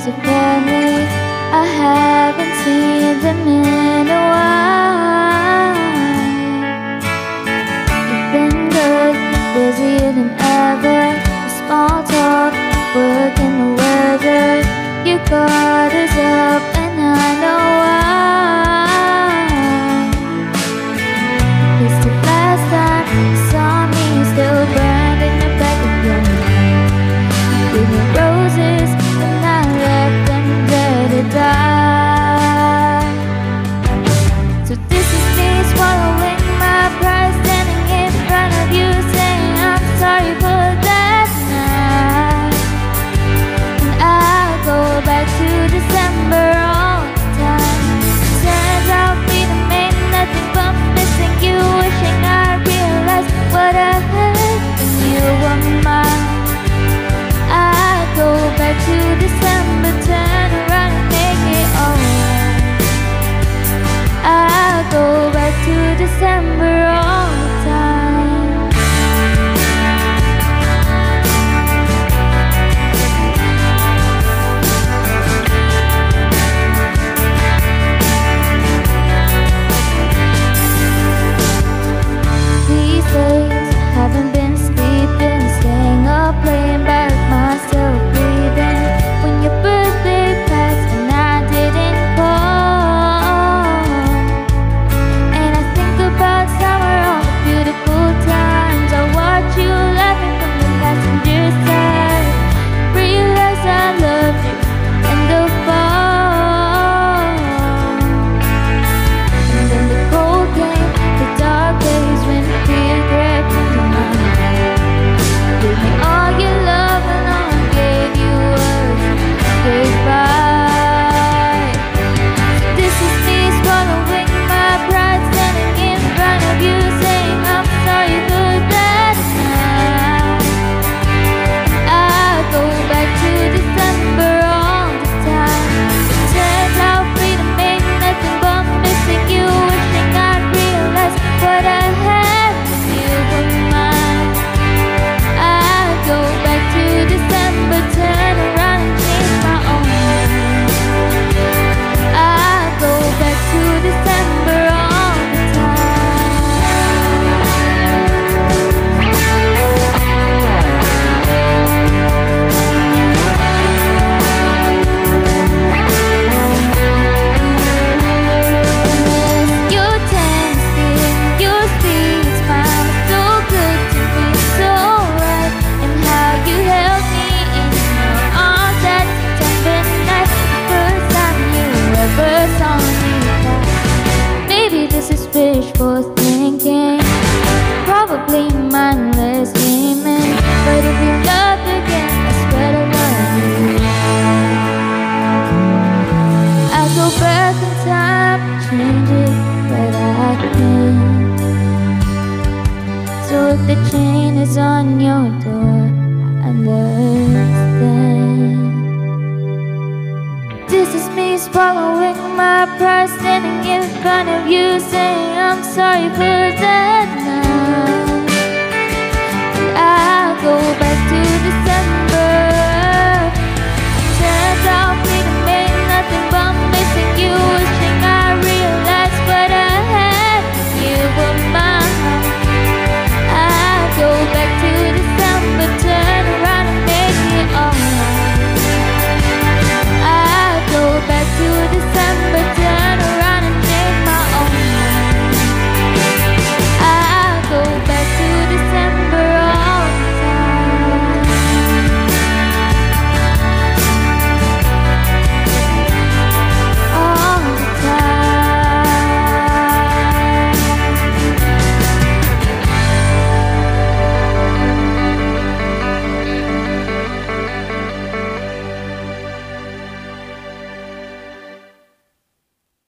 as family I haven't seen them in a while You've been good, busier than ever Small talk, work and the weather You got it. follow swallowing my pride Standing in front of you saying I'm sorry for that.